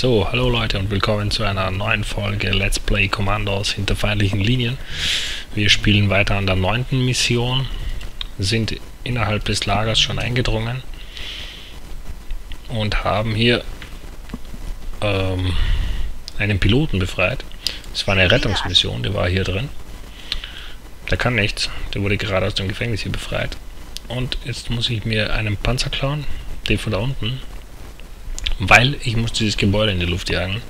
So, hallo Leute und willkommen zu einer neuen Folge Let's Play Commandos hinter feindlichen Linien. Wir spielen weiter an der neunten Mission, sind innerhalb des Lagers schon eingedrungen und haben hier ähm, einen Piloten befreit. Es war eine Rettungsmission, der war hier drin. Der kann nichts, der wurde gerade aus dem Gefängnis hier befreit. Und jetzt muss ich mir einen Panzer klauen, den von da unten, weil ich muss dieses Gebäude in die Luft jagen.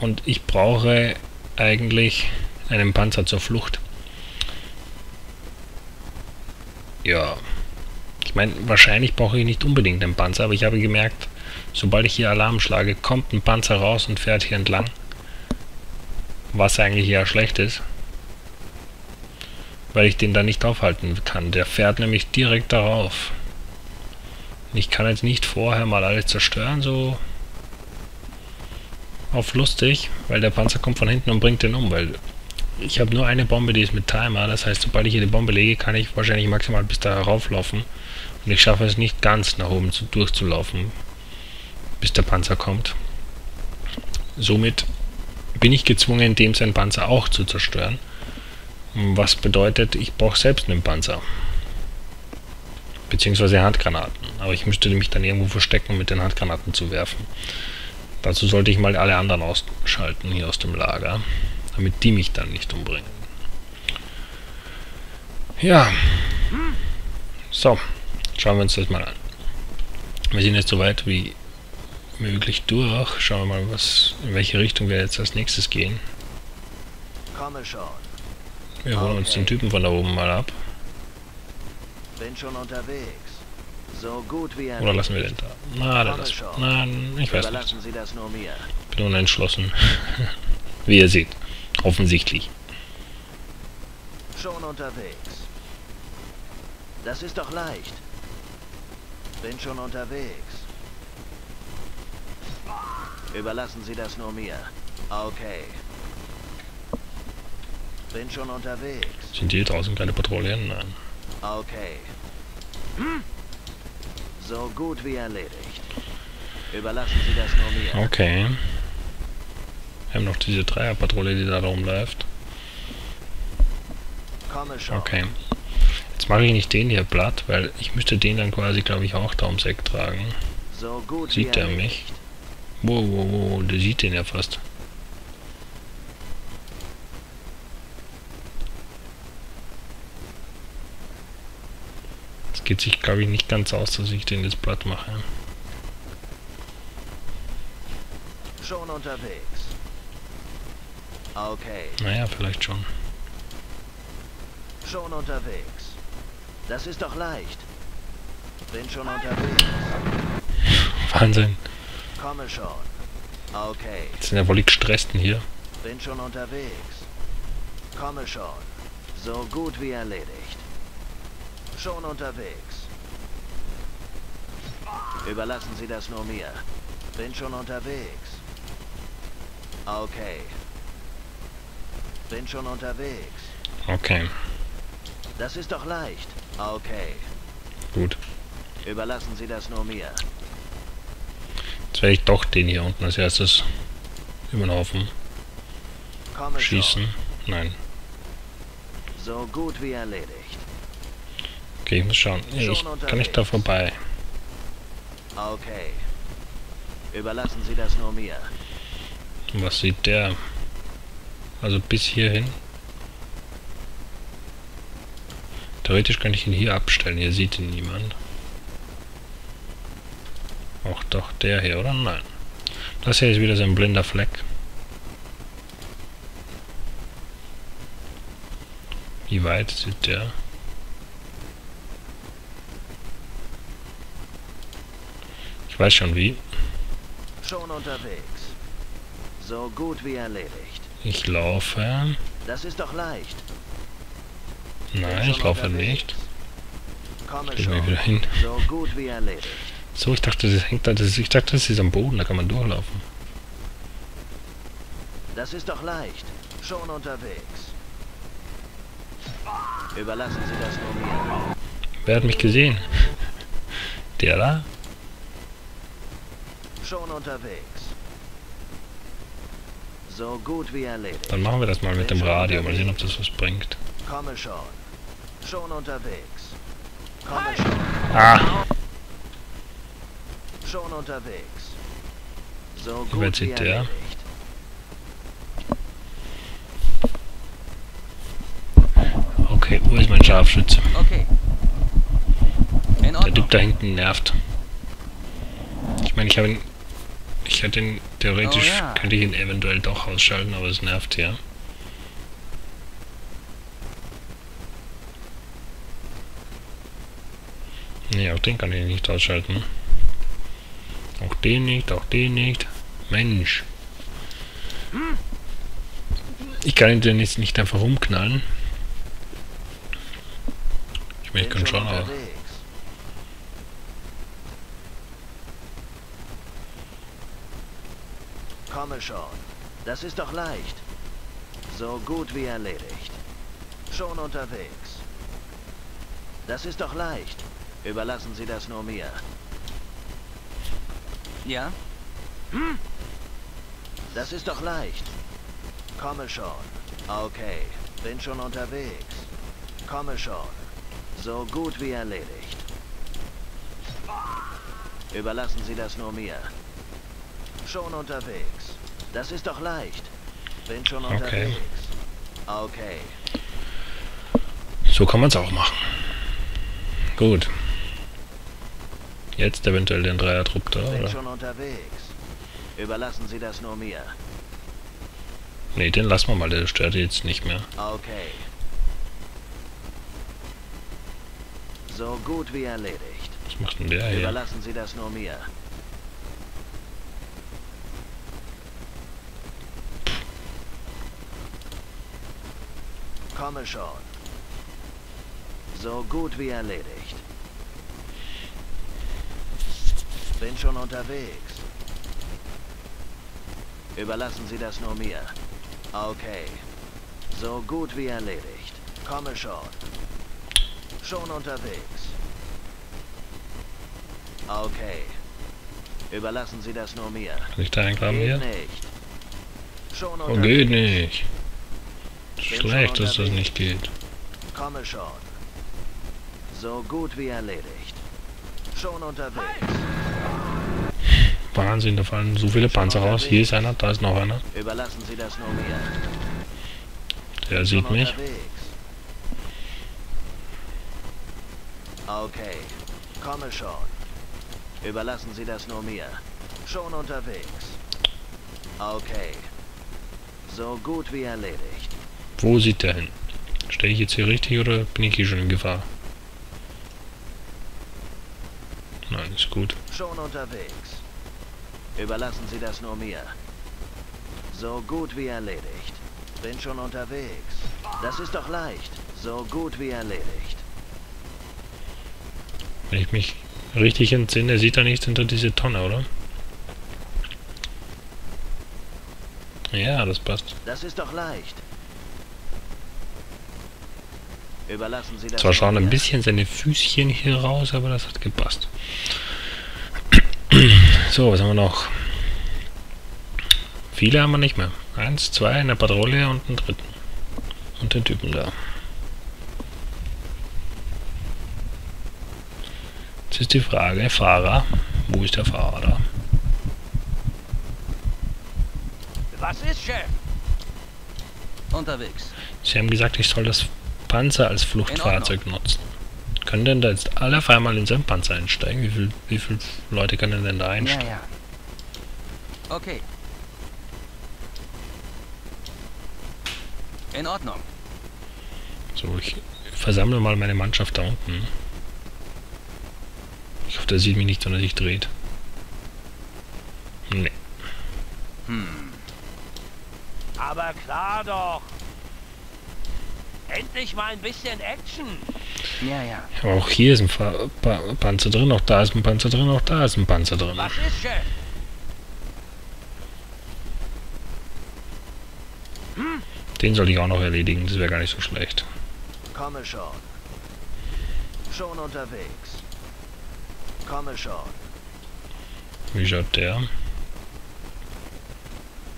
Und ich brauche eigentlich einen Panzer zur Flucht. Ja. Ich meine, wahrscheinlich brauche ich nicht unbedingt einen Panzer, aber ich habe gemerkt, sobald ich hier Alarm schlage, kommt ein Panzer raus und fährt hier entlang. Was eigentlich ja schlecht ist. Weil ich den da nicht aufhalten kann. Der fährt nämlich direkt darauf. Ich kann jetzt nicht vorher mal alles zerstören, so auf lustig, weil der Panzer kommt von hinten und bringt den um, weil ich habe nur eine Bombe, die ist mit Timer, das heißt, sobald ich hier die Bombe lege, kann ich wahrscheinlich maximal bis da rauflaufen. Und ich schaffe es nicht ganz nach oben zu, durchzulaufen, bis der Panzer kommt. Somit bin ich gezwungen, dem seinen Panzer auch zu zerstören, was bedeutet, ich brauche selbst einen Panzer beziehungsweise Handgranaten. Aber ich müsste mich dann irgendwo verstecken, um mit den Handgranaten zu werfen. Dazu sollte ich mal alle anderen ausschalten hier aus dem Lager, damit die mich dann nicht umbringen. Ja. So, schauen wir uns das mal an. Wir sind jetzt so weit wie möglich durch. Schauen wir mal, was, in welche Richtung wir jetzt als nächstes gehen. Wir holen uns den Typen von da oben mal ab. Bin schon unterwegs. So gut wie Oder lassen wir den da? Na, dann lassen Nein, ich weiß Überlassen nicht. Sie das nur mir. Bin unentschlossen. wie ihr seht. Offensichtlich. Schon unterwegs. Das ist doch leicht. Bin schon unterwegs. Überlassen Sie das nur mir. Okay. Bin schon unterwegs. Sind die draußen keine Patrouillen? Nein. Okay. Hm? So gut wie erledigt. Überlassen Sie das nur mir. Okay. Wir haben noch diese Dreierpatrouille, die da rumläuft. Komme schon. Okay. Jetzt mache ich nicht den hier platt, weil ich müsste den dann quasi, glaube ich, auch da ums Eck tragen. So gut Sieht er mich? Wow, wow, wow, der sieht den ja fast. Geht sich, glaube ich, nicht ganz aus, dass ich den jetzt platt mache. Schon unterwegs. Okay. Naja, vielleicht schon. Schon unterwegs. Das ist doch leicht. Bin schon unterwegs. Wahnsinn. Komme schon. Okay. Jetzt sind ja wohl die Gestressten hier. Bin schon unterwegs. Komme schon. So gut wie erledigt. Schon unterwegs. Überlassen Sie das nur mir. Bin schon unterwegs. Okay. Bin schon unterwegs. Okay, Das ist doch leicht. Okay. gut. Überlassen Sie das nur mir. Jetzt werde ich doch den hier unten als erstes über den Haufen Komme schießen. Nein. So gut wie erledigt. Okay, ich muss schauen. Ich kann nicht da vorbei. Okay. Überlassen Sie das nur mir. Was sieht der? Also bis hierhin. Theoretisch könnte ich ihn hier abstellen. Hier sieht ihn niemand. Auch doch der hier, oder? Nein. Das hier ist wieder so ein blinder Fleck. Wie weit sieht der? Ich weiß schon wie. Schon unterwegs. So gut wie erledigt. Ich laufe. Das ist doch leicht. Nein, ich laufe nicht. Wir schon. wieder hin. So gut wie erledigt. So, ich dachte, das hängt da. Das, ich dachte, das ist am Boden, da kann man durchlaufen. Das ist doch leicht. Schon unterwegs. Überlassen Sie das nur mir. Wer hat mich gesehen? Der da? Schon unterwegs. So gut wie erledigt. Dann machen wir das mal mit dem Radio. Mal sehen, ob das was bringt. Komme schon. Schon unterwegs. Komme schon. Ah, Schon unterwegs. So Wer gut wie zieht der? okay. Wo ist mein Scharfschütze? Okay. Der. Typ da hinten nervt. Ich meine, ich habe ihn... Ich hätte ihn... Theoretisch Oh ja. könnte ich ihn eventuell doch ausschalten, aber es nervt ja. Nee, auch den kann ich nicht ausschalten. Auch den nicht, auch den nicht. Mensch. Ich kann ihn denn jetzt nicht einfach rumknallen. Ich meine, ich Bin kann schon, aber... unterwegs. Komme schon. Das ist doch leicht. So gut wie erledigt. Schon unterwegs. Das ist doch leicht. Überlassen Sie das nur mir. Ja? Das ist doch leicht. Komme schon. Okay, bin schon unterwegs. Komme schon. So gut wie erledigt. Überlassen Sie das nur mir. Schon unterwegs. Das ist doch leicht. Bin schon Okay. unterwegs. Okay. So kann man es auch machen. Gut. Jetzt eventuell den Dreier-Trupp da, Bin oder? schon unterwegs. Überlassen Sie das nur mir. Ne, den lassen wir mal, der stört jetzt nicht mehr. Okay. So gut wie erledigt. Was macht denn der hier? Überlassen Sie das nur mir. Komme schon. So gut wie erledigt. Bin schon unterwegs. Überlassen Sie das nur mir. Okay. So gut wie erledigt. Komme schon. Schon unterwegs. Okay. Überlassen Sie das nur mir. Kann ich da eingraben Geht hier? nicht. Schon Oh, geht nicht. Schlecht, dass das nicht geht. Komme schon. So gut wie erledigt. Schon unterwegs. Wahnsinn, da fallen so viele Panzer raus. Hier ist einer, da ist noch einer. Überlassen Sie das nur mir. Der sieht mich. Okay. Komme schon. Überlassen Sie das nur mir. Schon unterwegs. Okay. So gut wie erledigt. Wo sieht der hin? Stehe ich jetzt hier richtig oder bin ich hier schon in Gefahr? Nein, ist gut. Schon unterwegs. Überlassen Sie das nur mir. So gut wie erledigt. Bin schon unterwegs. Das ist doch leicht. So gut wie erledigt. Wenn ich mich richtig entsinne, sieht er nicht hinter diese Tonne, oder? Ja, das passt. Das ist doch leicht. Überlassen Sie das Zwar schauen ein bisschen seine Füßchen hier raus, aber das hat gepasst. So, was haben wir noch? Viele haben wir nicht mehr. Eins, zwei, eine Patrouille und einen dritten. Und den Typen da. Jetzt ist die Frage, Fahrer. Wo ist der Fahrer da? Was ist, Chef? Unterwegs. Sie haben gesagt, ich soll das Panzer als Fluchtfahrzeug nutzen. Können denn da jetzt alle auf einmal in seinen Panzer einsteigen? Wie, viel, wie viele Leute können denn da Ja, einsteigen? ja. Okay. In Ordnung. So, ich versammle mal meine Mannschaft da unten. Ich hoffe, der sieht mich nicht, wenn er sich dreht. Nee. Hm. Aber klar doch. Endlich mal ein bisschen Action. Ja, ja. Aber auch hier ist ein Fa pa Panzer drin, auch da ist ein Panzer drin, auch da ist ein Panzer drin. Was ist, Chef? Den soll ich auch noch erledigen, das wäre gar nicht so schlecht. Komme schon. Schon unterwegs. Komme schon. Wie schaut der?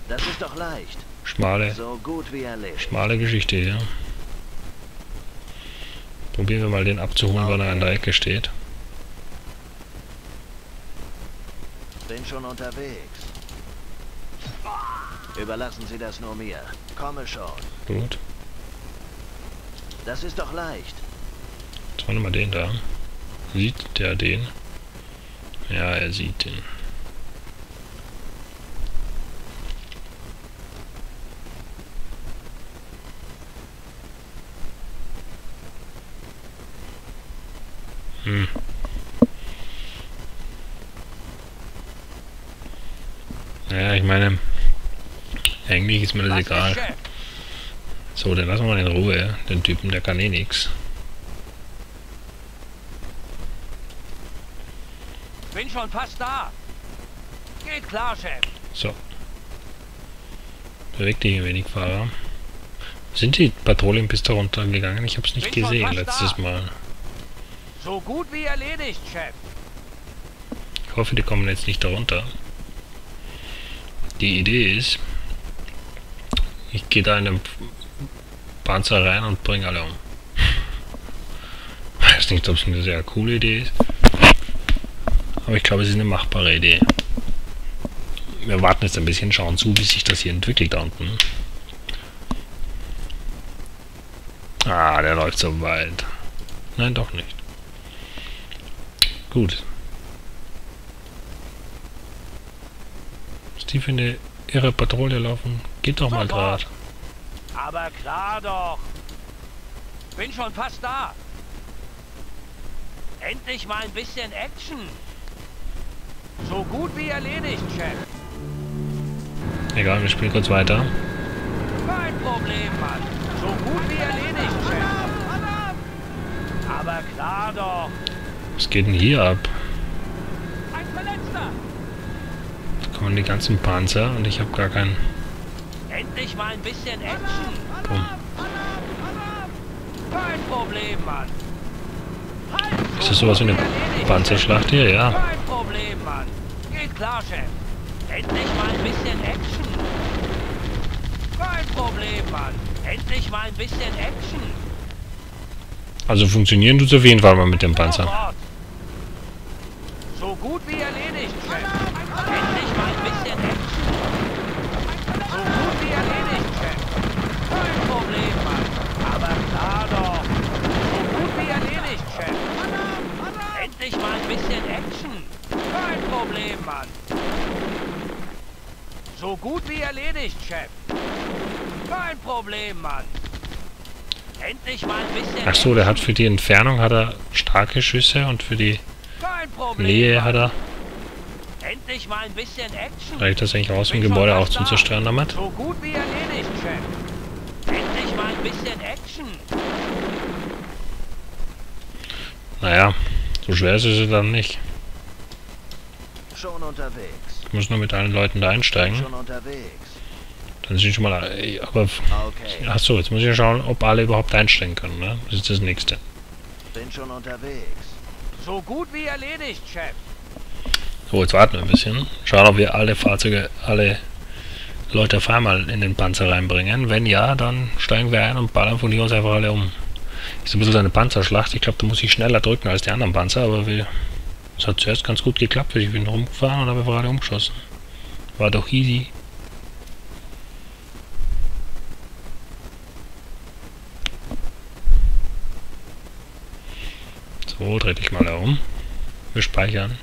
Das ist doch leicht. Schmale, So gut wie erledigt. schmale Geschichte hier. Probieren wir mal den abzuholen, wenn er an der Ecke steht. Bin schon unterwegs. Überlassen Sie das nur mir. Komme schon. Gut. Das ist doch leicht. Jetzt wollen wir mal den da. Sieht der den? Ja, er sieht den. Hm. Naja, ich meine, eigentlich ist mir das egal. So, dann lassen wir mal in Ruhe. Den Typen, der kann eh nix. Bin schon fast da. Geht klar, Chef. So. Beweg dich ein wenig, Fahrer. Sind die Patrouillen bis da runtergegangen? Ich hab's nicht Bin gesehen letztes da. Mal. So gut wie erledigt, Chef. Ich hoffe, die kommen jetzt nicht darunter. Die Idee ist, ich gehe da in den Panzer rein und bringe alle um. Weiß nicht, ob es eine sehr coole Idee ist. Aber ich glaube, es ist eine machbare Idee. Wir warten jetzt ein bisschen, schauen zu, wie sich das hier entwickelt da unten. Ah, der läuft so weit. Nein, doch nicht. Gut, die für eine irre Patrouille laufen? Geht doch mal grad. Aber klar doch. Bin schon fast da. Endlich mal ein bisschen Action. So gut wie erledigt, Chef. Egal, wir spielen kurz weiter. Kein Problem, Mann. So gut wie erledigt, Chef. Aber klar doch. Was geht denn hier ab? Ein Verletzter. Da kommen die ganzen Panzer und ich habe gar keinen... Endlich mal ein bisschen Action. Bumm. Kein Problem, Mann. Halt, Ist das sowas wie eine Panzerschlacht hier? Ja. Kein Problem, Mann. Geht klar, Chef. Endlich mal ein bisschen Action. Kein Problem, Mann. Endlich mal ein bisschen Action. Also funktionieren tut's auf jeden Fall mal mit dem Panzer. Gut wie erledigt, Chef. Endlich mal ein bisschen Action. So gut wie erledigt, Chef. Kein Problem, Mann. Aber klar doch. So gut wie erledigt, Chef. Endlich mal ein bisschen Action. Kein Problem, Mann. So gut wie erledigt, Chef. Kein Problem, Mann. Endlich mal ein bisschen Ach so, der hat für die Entfernung hat er starke Schüsse und für die Kein Problem, Nähe Mann. hat er... Endlich mal ein bisschen Action. Reicht das eigentlich aus, um Gebäude auch da. Zerstören damit? So gut wie erledigt, Chef. Endlich mal ein bisschen Action. Naja, so schwer ist es dann nicht. Schon unterwegs. Ich muss nur mit allen Leuten da einsteigen. Schon unterwegs. Dann sind schon mal... Aber... Okay. Ach so, jetzt muss ich ja schauen, ob alle überhaupt einsteigen können, ne? Das ist das Nächste. Bin schon unterwegs. So gut wie erledigt, Chef. So, jetzt warten wir ein bisschen. Schauen, ob wir alle Fahrzeuge, alle Leute auf einmal in den Panzer reinbringen. Wenn ja, dann steigen wir ein und ballern von hier aus einfach alle um. Ist ein bisschen so eine Panzerschlacht. Ich glaube, da muss ich schneller drücken als die anderen Panzer, aber wir, es hat zuerst ganz gut geklappt. Ich bin rumgefahren und habe alle umgeschossen. War doch easy. So, dreh dich mal da um. Wir speichern.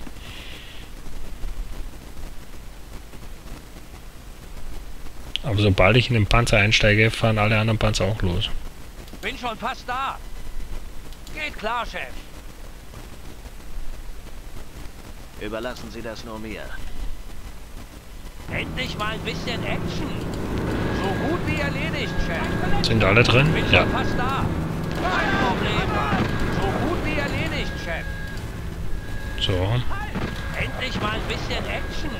Aber sobald ich in den Panzer einsteige, fahren alle anderen Panzer auch los. Bin schon fast da. Geht klar, Chef. Überlassen Sie das nur mir. Endlich mal ein bisschen Action. So gut wie erledigt, Chef. Sind alle drin? Bin Ja. schon fast da. Kein Problem, Mann. So gut wie erledigt, Chef. So, Endlich mal ein bisschen Action.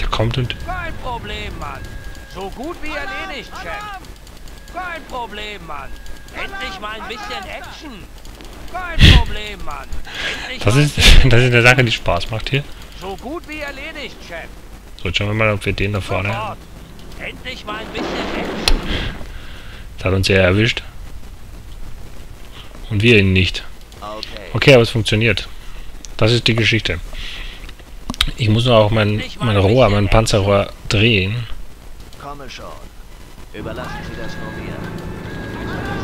der kommt und... Kein Problem, Mann. So gut wie erledigt, Chef. Kein Problem, Mann. Endlich mal ein bisschen Action. Kein Problem, Mann. Endlich Das mal ein ist, das ist eine Sache, die Spaß macht hier. So gut wie erledigt, Chef. So, jetzt schauen wir mal, ob wir den da vorne... Sofort. Endlich mal ein bisschen Action. Das hat uns ja erwischt. Und wir ihn nicht. Okay, aber es funktioniert. Das ist die Geschichte. Ich muss nur auch mein, mein Rohr, mein Panzerrohr drehen. Komme schon. Überlassen Sie das nur mir.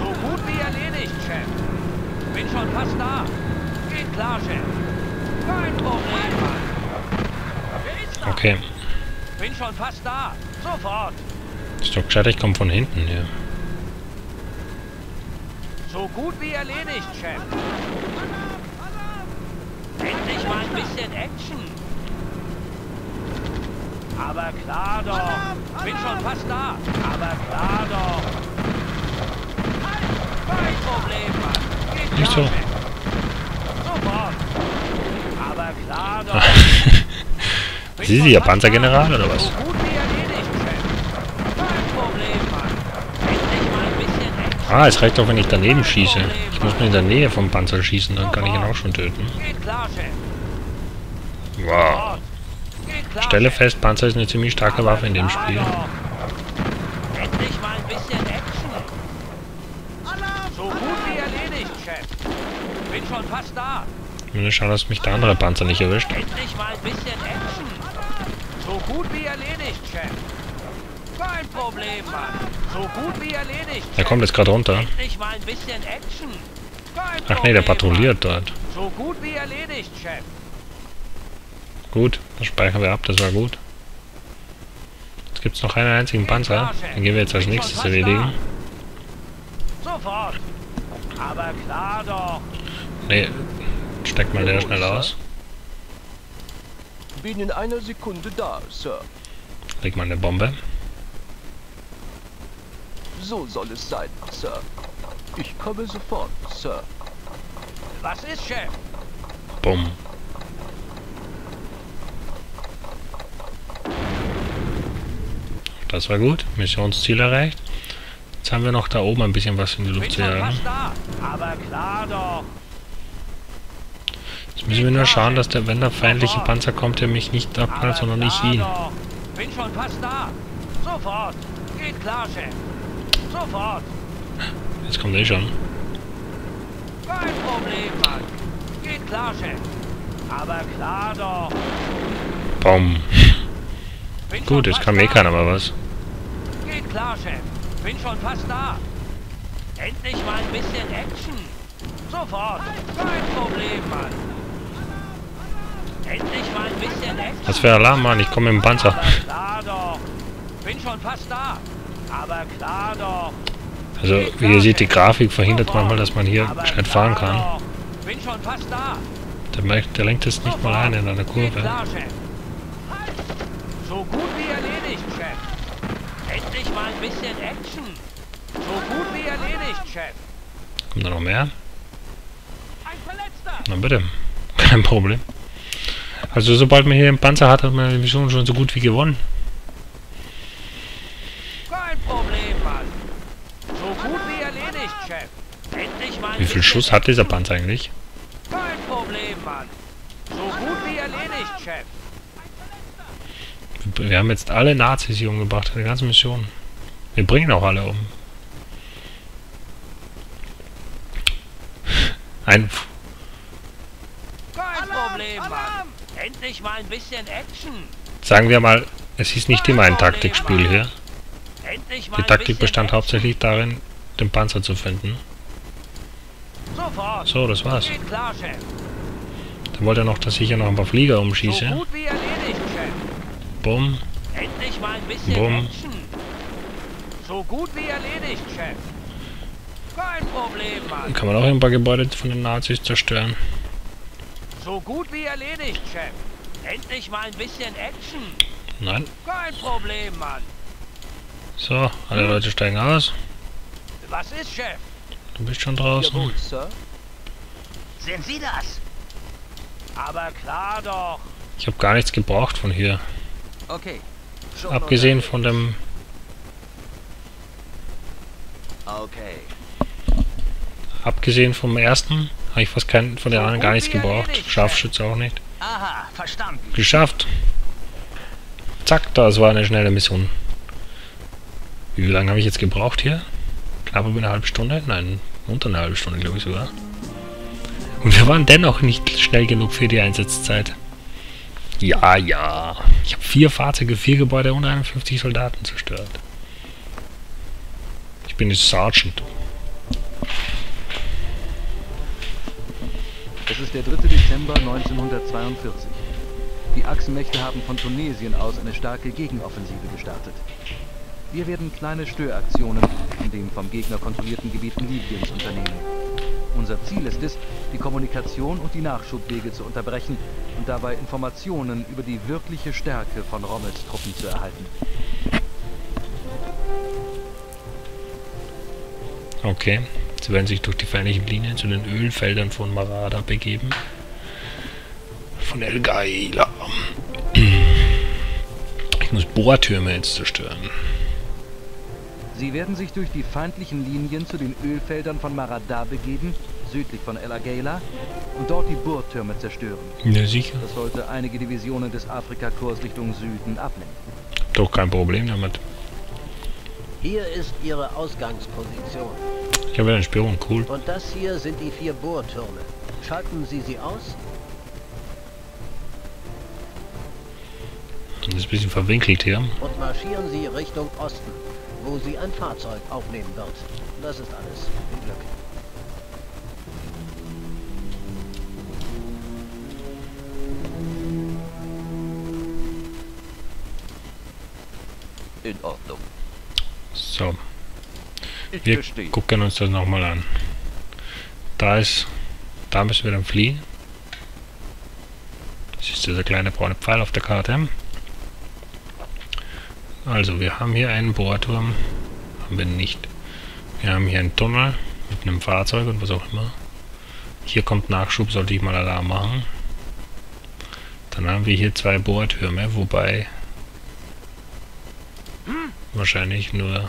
So gut wie erledigt, Chef. Bin schon fast da. Geht klar, Chef. Kein Problem? Okay. Bin schon fast da. Sofort. Ist doch gescheit, ich komme von hinten hier. So gut wie erledigt, Chef. Endlich mal ein bisschen Action. Aber klar doch. Bin schon fast da. Aber klar doch. Kein Problem, Mann. Geht Nicht so. Sofort. Aber klar doch. Sie, Sie, Ihr Panzergeneral oder was? So gut wie erledigt, Chef. Kein Problem, Mann. Endlich mal ein bisschen Action. Ah, es reicht auch, wenn ich daneben schieße. Ich muss nur in der Nähe vom Panzer schießen, dann kann ich ihn auch schon töten. Wow. Stelle fest, Panzer ist eine ziemlich starke Waffe in dem Spiel. Ich muss schauen, dass mich der andere Panzer nicht erwischt. Endlich mal ein bisschen Action. So gut wie erledigt, Chef. Kein Problem, Mann. So gut wie erledigt, Er kommt jetzt gerade runter. Endlich mal ein bisschen Action. Kein Ach nee, der patrouilliert dort. So gut wie erledigt, Chef. Gut, das speichern wir ab, das war gut. Jetzt gibt es noch einen einzigen Panzer. Den gehen wir jetzt als nächstes erledigen. Sofort. Aber klar doch. Nee, steckt mal der schnell aus. Bin in einer Sekunde da, Sir. Leg mal eine Bombe. So soll es sein, Sir. Ich komme sofort, Sir. Was ist, Chef? Bumm. Das war gut. Missionsziel erreicht. Jetzt haben wir noch da oben ein bisschen was in die Luft zu jagen. Jetzt müssen wir nur schauen, dass der, wenn der feindliche Panzer kommt, der mich nicht abknallt, sondern ich ihn. Bin schon fast da. Sofort. Geht klar, Chef. Sofort. Jetzt kommt er schon. Kein Problem, Mann. Geht klar, Chef. Aber klar doch. Bin Gut, jetzt kann eh da. keiner mehr was. Geht klar, Chef. Bin schon fast da. Endlich mal ein bisschen Action. Sofort. Kein Problem, Mann. Endlich mal ein bisschen Action. Was für Alarm, Mann? Ich komme dem Panzer. Aber klar doch. Bin schon fast da. Aber klar doch. Also, wie ihr seht, die Grafik verhindert manchmal, dass man hier gescheit fahren kann. Bin schon fast da. Der, merkt- der lenkt jetzt nicht mal ein in einer Kurve. klar, Chef. So gut wie erledigt, Chef. Endlich mal ein bisschen Action. So gut wie erledigt, Chef. Kommt da noch mehr? Ein Verletzter. Na bitte. Kein Problem. Also sobald man hier einen Panzer hat, hat man die Mission schon so gut wie gewonnen. Kein Problem, Mann. So gut wie erledigt, Chef. Endlich mal ein Wie viel bisschen Schuss hat dieser Panzer eigentlich? Kein Problem, Mann. So gut wie erledigt, Chef. Wir haben jetzt alle Nazis hier umgebracht, die ganze Mission. Wir bringen auch alle um. Ein... Kein Problem, Mann. Endlich mal ein bisschen Action. Sagen wir mal, es ist nicht immer ein Taktikspiel hier. Die Taktik bestand hauptsächlich darin, den Panzer zu finden. So, das war's. Dann wollte er noch, dass ich hier noch ein paar Flieger So umschieße. gut wie erledigt, Chef. Bumm. Endlich mal ein bisschen Bumm. Action. So gut wie erledigt, Chef. Kein Problem, Mann. Kann man auch ein paar Gebäude von den Nazis zerstören. So gut wie erledigt, Chef. Endlich mal ein bisschen Action. Nein. Kein Problem, Mann. So, alle Leute steigen aus. Was ist, Chef? Du bist schon draußen. Jawohl, Sir. Sind Sie das? Aber klar doch. Ich habe gar nichts gebraucht von hier. Okay, Schon Abgesehen von dem... Okay. Abgesehen vom ersten habe ich fast keinen von den So anderen gar nichts gebraucht. Scharfschütze auch nicht. Aha, verstanden. Geschafft. Zack, das war eine schnelle Mission. Wie lange habe ich jetzt gebraucht hier? Knapp über eine halbe Stunde? Nein, unter eine halbe Stunde, glaube ich sogar. Und wir waren dennoch nicht schnell genug für die Einsatzzeit. Ja, ja. Ich habe vier Fahrzeuge, vier Gebäude und 51 Soldaten zerstört. Ich bin jetzt Sergeant. Es ist der 3. Dezember 1942. Die Achsenmächte haben von Tunesien aus eine starke Gegenoffensive gestartet. Wir werden kleine Störaktionen in den vom Gegner kontrollierten Gebieten Libyens unternehmen. Unser Ziel ist es, die Kommunikation und die Nachschubwege zu unterbrechen und dabei Informationen über die wirkliche Stärke von Rommels Truppen zu erhalten. Okay. Sie werden sich durch die feindlichen Linien zu den Ölfeldern von Marada begeben. Von El Gaila. Ich muss Bohrtürme jetzt zerstören. Sie werden sich durch die feindlichen Linien zu den Ölfeldern von Marada begeben, südlich von El Agheila, und dort die Bohrtürme zerstören. Ja, sicher. Das sollte einige Divisionen des Afrika-Kurs Richtung Süden ablenken. Doch kein Problem damit. Hier ist Ihre Ausgangsposition. Ich habe einen Spion, cool. Und das hier sind die vier Bohrtürme. Schalten Sie sie aus? Das ist ein bisschen verwinkelt hier. und marschieren Sie Richtung Osten, wo Sie ein Fahrzeug aufnehmen wird. Das ist alles. Viel Glück. In Ordnung. So, Ich wir verstehe. gucken uns das nochmal an. Da ist... Da müssen wir dann fliehen. Das ist dieser kleine braune Pfeil auf der Karte. Also, wir haben hier einen Bohrturm. Haben wir nicht. Wir haben hier einen Tunnel mit einem Fahrzeug und was auch immer. Hier kommt Nachschub, sollte ich mal Alarm machen. Dann haben wir hier zwei Bohrtürme, wobei wahrscheinlich nur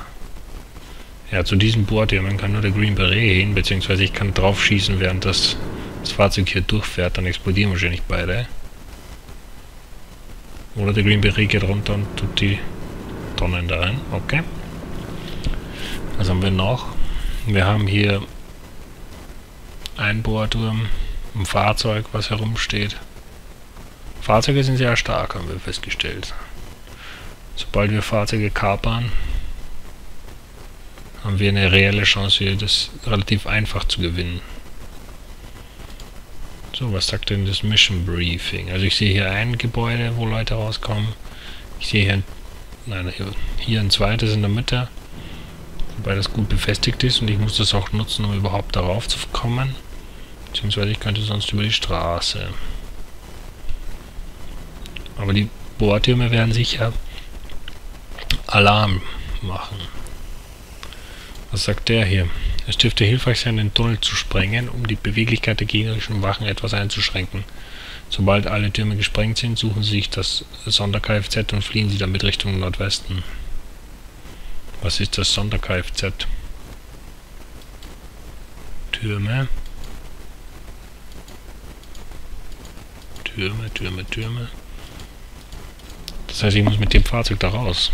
ja, zu diesem Bohrtürmen kann nur der Green Beret hin, beziehungsweise ich kann drauf schießen, während das, das Fahrzeug hier durchfährt, dann explodieren wahrscheinlich beide. Oder der Green Beret geht runter und tut die Tonnen da rein. Okay. Was haben wir noch? Wir haben hier einen Bohrturm, ein Fahrzeug, was herumsteht. Fahrzeuge sind sehr stark, haben wir festgestellt. Sobald wir Fahrzeuge kapern, haben wir eine reelle Chance, hier das relativ einfach zu gewinnen. So, was sagt denn das Mission Briefing? Also ich sehe hier ein Gebäude, wo Leute rauskommen. Ich sehe hier ein, nein, hier ein zweites in der Mitte, wobei das gut befestigt ist und ich muss das auch nutzen, um überhaupt darauf zu kommen. Beziehungsweise ich könnte sonst über die Straße. Aber die Bohrtürme werden sicher Alarm machen. Was sagt der hier? Es dürfte hilfreich sein, den Tunnel zu sprengen, um die Beweglichkeit der gegnerischen Wachen etwas einzuschränken. Sobald alle Türme gesprengt sind, suchen sie sich das Sonder-Kfz und fliehen sie damit Richtung Nordwesten. Was ist das Sonder-Kfz? Türme. Türme, Türme, Türme. Das heißt, ich muss mit dem Fahrzeug da raus.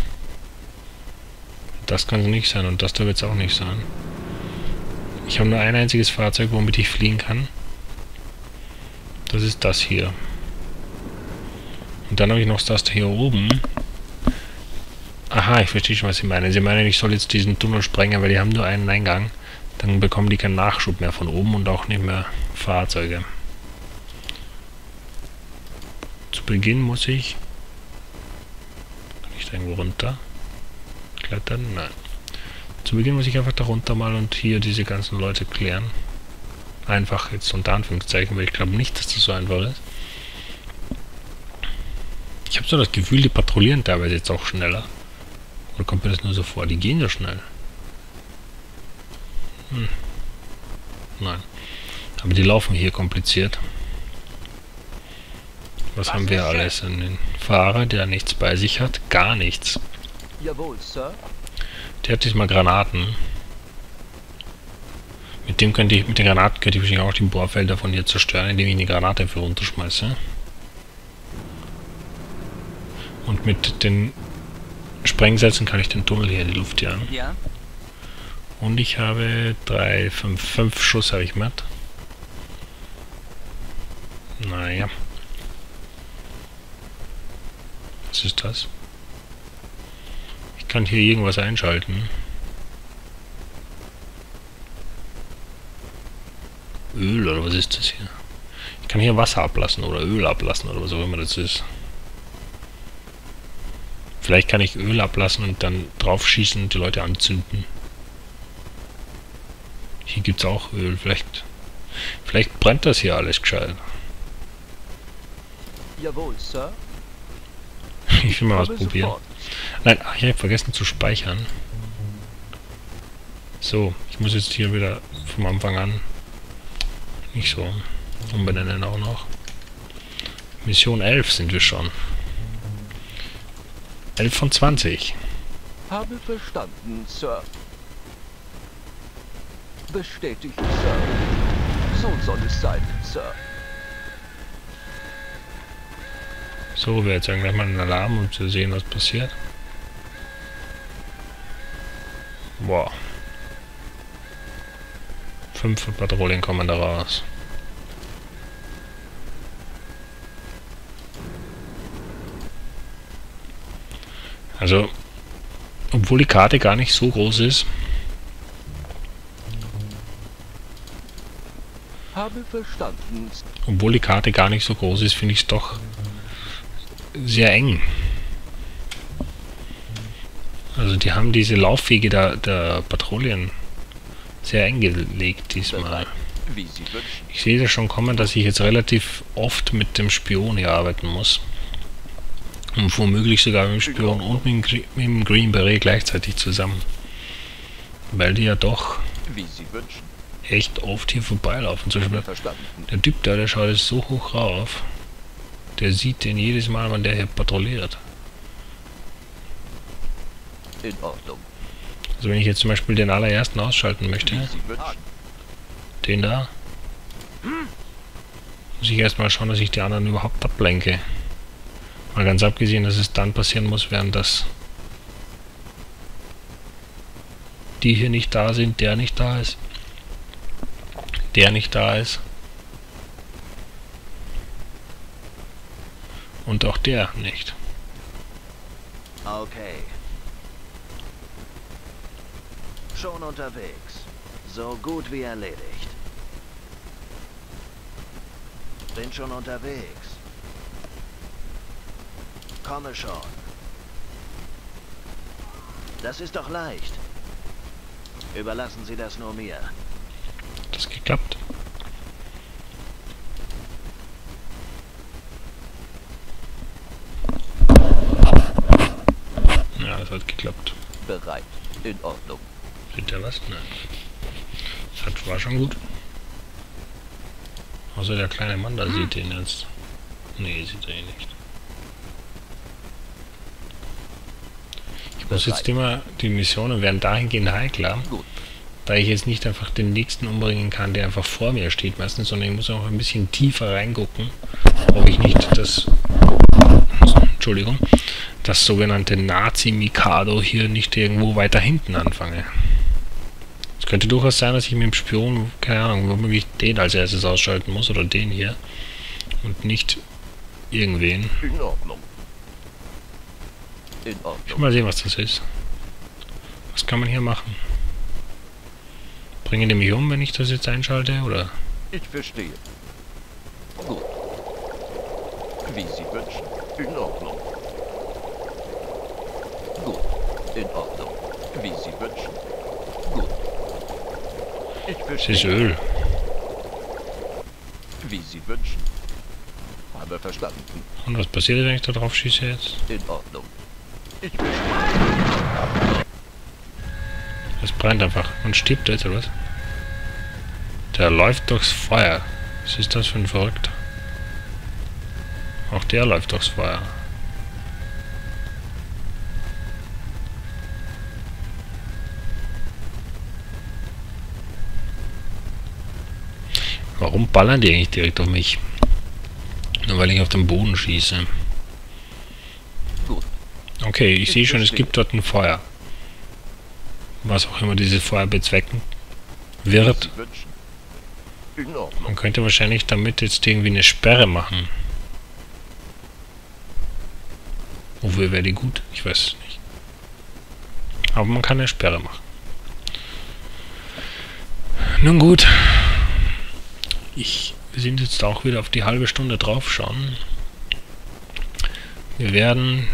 Das kann es nicht sein und das da wird es auch nicht sein. Ich habe nur ein einziges Fahrzeug, womit ich fliegen kann. Das ist das hier. Und dann habe ich noch das hier oben. Aha, ich verstehe schon, was Sie meinen. Sie meinen, ich soll jetzt diesen Tunnel sprengen, weil die haben nur einen Eingang. Dann bekommen die keinen Nachschub mehr von oben und auch nicht mehr Fahrzeuge. Zu Beginn muss ich... Kann ich da irgendwo runter? Klettern? Nein. Zu Beginn muss ich einfach darunter mal und hier diese ganzen Leute klären. Einfach jetzt unter Anführungszeichen, weil ich glaube nicht, dass das so einfach ist. Ich habe so das Gefühl, die patrouillieren teilweise jetzt auch schneller. Oder kommt mir das nur so vor? Die gehen so schnell. Hm. Nein. Aber die laufen hier kompliziert. Was, Was haben wir alles? Einen Fahrer, der nichts bei sich hat? Gar nichts. Jawohl, Sir. Der hat diesmal Granaten. Mit dem könnte ich, mit den Granaten könnte ich wahrscheinlich auch die Bohrfelder von hier zerstören, indem ich eine Granate einfach runterschmeiße. Und mit den Sprengsätzen kann ich den Tunnel hier in die Luft jagen. Ja? Und ich habe drei, fünf, fünf Schuss habe ich mit. Naja. Was ist das? Kann hier irgendwas einschalten. Öl oder was ist das hier? Ich kann hier Wasser ablassen oder Öl ablassen oder was auch immer das ist. Vielleicht kann ich Öl ablassen und dann drauf schießen und die Leute anzünden. Hier gibt es auch Öl. Vielleicht, vielleicht brennt das hier alles gescheit. Jawohl, Sir. Ich will mal was probieren. sofort. Nein, ach, ich habe vergessen zu speichern. So, ich muss jetzt hier wieder vom Anfang an nicht so umbenennen auch noch. Mission 11 sind wir schon. 11 von 20. Habe verstanden, Sir. Bestätigt, Sir. So soll es sein, Sir. So, wir jetzt gleich mal einen Alarm, um zu sehen, was passiert. Boah. Fünf Patrouillen kommen da raus. Also, obwohl die Karte gar nicht so groß ist, obwohl die Karte gar nicht so groß ist, finde ich es doch sehr eng. Also die haben diese Laufwege der, der Patrouillen sehr eng gelegt diesmal. Ich sehe das schon kommen, dass ich jetzt relativ oft mit dem Spion hier arbeiten muss. Und womöglich sogar mit dem Spion und mit dem, mit dem Green Beret gleichzeitig zusammen. Weil die ja doch echt oft hier vorbeilaufen. Zum Beispiel der Typ da, der schaut jetzt so hoch rauf. Der sieht den jedes Mal, wenn der hier patrouilliert. In Ordnung. Also wenn ich jetzt zum Beispiel den allerersten ausschalten möchte, den da, muss ich erstmal schauen, dass ich die anderen überhaupt ablenke. Mal ganz abgesehen, dass es dann passieren muss, während das die hier nicht da sind, der nicht da ist, der nicht da ist und auch der nicht. Okay. Schon unterwegs. So gut wie erledigt. Bin schon unterwegs. Komme schon. Das ist doch leicht. Überlassen Sie das nur mir. Das geklappt? Ja, das hat geklappt. Bereit. In Ordnung. Sieht der was? Nein. Das hat, war schon gut. Außer der kleine Mann da sieht den jetzt. Nee, sieht er ihn nicht. Ich muss jetzt immer, die Missionen werden dahingehend heikler, Gut. da ich jetzt nicht einfach den nächsten umbringen kann, der einfach vor mir steht meistens, sondern ich muss auch ein bisschen tiefer reingucken, ob ich nicht das, Entschuldigung, das sogenannte Nazi-Mikado hier nicht irgendwo weiter hinten anfange. Es könnte durchaus sein, dass ich mit dem Spion, keine Ahnung, womöglich den als erstes ausschalten muss oder den hier und nicht irgendwen. In Ordnung. In Ich will Ordnung. mal sehen, was das ist. Was kann man hier machen? Bringen die mich um, wenn ich das jetzt einschalte, oder? Ich verstehe. Gut. Wie Sie wünschen. In Ordnung. Gut. In Ordnung. Wie Sie wünschen. Gut. Ich Es ist verstehe. Öl. Wie Sie wünschen. Habe verstanden. Und was passiert, wenn ich da drauf schieße jetzt? In Ordnung. Ich verstehe. Es brennt einfach und stirbt jetzt, oder was? Der läuft durchs Feuer. Was ist das für ein Verrückter? Auch der läuft durchs Feuer. Warum ballern die eigentlich direkt auf mich? Nur weil ich auf den Boden schieße. Okay, ich sehe schon, es gibt dort ein Feuer. Was auch immer dieses Feuer bezwecken wird. Man könnte wahrscheinlich damit jetzt irgendwie eine Sperre machen. Wofür wäre die gut? Ich weiß es nicht. Aber man kann eine Sperre machen. Nun gut. Ich, wir sind jetzt auch wieder auf die halbe Stunde drauf schauen. Wir werden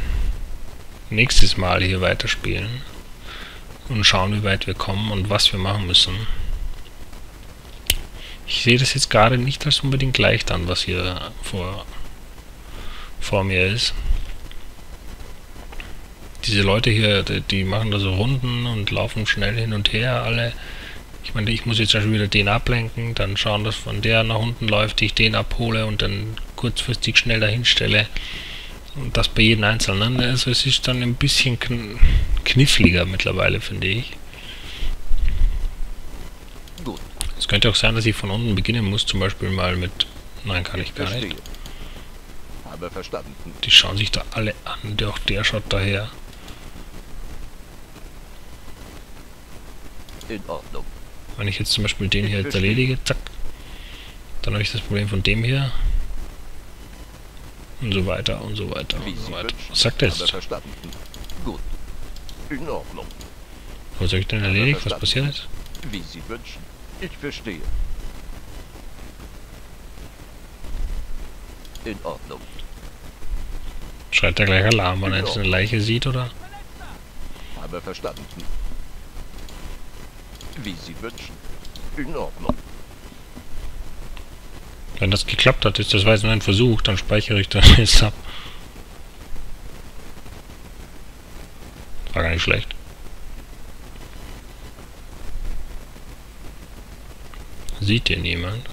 nächstes Mal hier weiterspielen und schauen, wie weit wir kommen und was wir machen müssen. Ich sehe das jetzt gerade nicht als unbedingt leicht an, was hier vor, vor mir ist. Diese Leute hier, die, die machen da so Runden und laufen schnell hin und her, alle. Ich meine, ich muss jetzt schon wieder den ablenken, dann schauen, dass von der nach unten läuft, ich den abhole und dann kurzfristig schnell dahin stelle. Und das bei jedem Einzelnen. Also es ist dann ein bisschen kn kniffliger mittlerweile, finde ich. Gut. Es könnte auch sein, dass ich von unten beginnen muss, zum Beispiel mal mit... Nein, kann ich gar nicht. Verstehe. Habe verstanden. Die schauen sich da alle an, der auch der schaut daher. In Ordnung. Wenn ich jetzt zum Beispiel den hier jetzt erledige, zack, dann habe ich das Problem von dem hier. Und so weiter und so weiter und so weiter. Was sagt er jetzt? Gut. In Ordnung. Was habe ich denn erledigt? Was passiert ist? Wie Sie wünschen. Ich verstehe. In Ordnung. Schreit der gleich Alarm, wenn er jetzt eine Leiche sieht, oder? Habe verstanden. Wie Sie wünschen. In Ordnung. Wenn das geklappt hat, ist das jetzt nur ein Versuch, dann speichere ich das ab. War gar nicht schlecht. Sieht den niemand?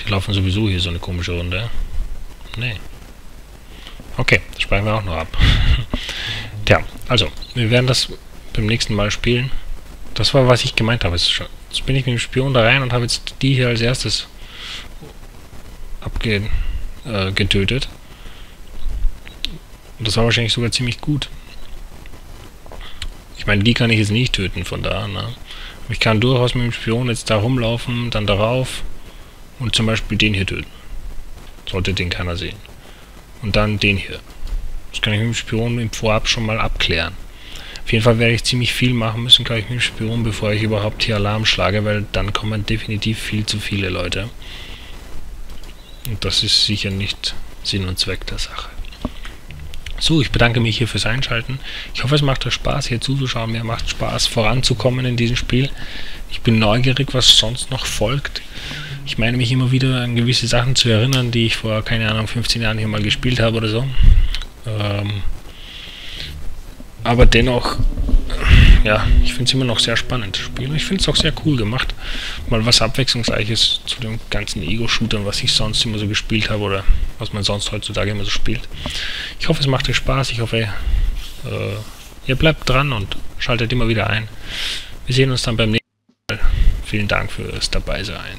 Die laufen sowieso hier so eine komische Runde. Nee. Okay, das speichern wir auch noch ab. Tja, also, wir werden das beim nächsten Mal spielen. Das war, was ich gemeint habe. Jetzt bin ich mit dem Spion da rein und habe jetzt die hier als erstes abge äh. Und das war wahrscheinlich sogar ziemlich gut. Ich meine, die kann ich jetzt nicht töten von da, ne? Ich kann durchaus mit dem Spion jetzt da rumlaufen, dann darauf und zum Beispiel den hier töten. Sollte den keiner sehen. Und dann den hier. Das kann ich mit dem Spion im Vorab schon mal abklären. Auf jeden Fall werde ich ziemlich viel machen müssen, glaube ich, mit dem Spion, bevor ich überhaupt hier Alarm schlage, weil dann kommen definitiv viel zu viele Leute. Und das ist sicher nicht Sinn und Zweck der Sache. So, ich bedanke mich hier fürs Einschalten. Ich hoffe, es macht euch Spaß, hier zuzuschauen. Mir macht Spaß, voranzukommen in diesem Spiel. Ich bin neugierig, was sonst noch folgt. Ich meine mich immer wieder an gewisse Sachen zu erinnern, die ich vor, keine Ahnung, 15 Jahren hier mal gespielt habe oder so. Ähm, aber dennoch, ja, ich finde es immer noch sehr spannend, das Spiel. Ich finde es auch sehr cool gemacht. Mal was Abwechslungsreiches zu den ganzen Ego-Shootern, was ich sonst immer so gespielt habe oder was man sonst heutzutage immer so spielt. Ich hoffe, es macht euch Spaß. Ich hoffe, äh, ihr bleibt dran und schaltet immer wieder ein. Wir sehen uns dann beim nächsten Mal. Vielen Dank fürs Dabeisein.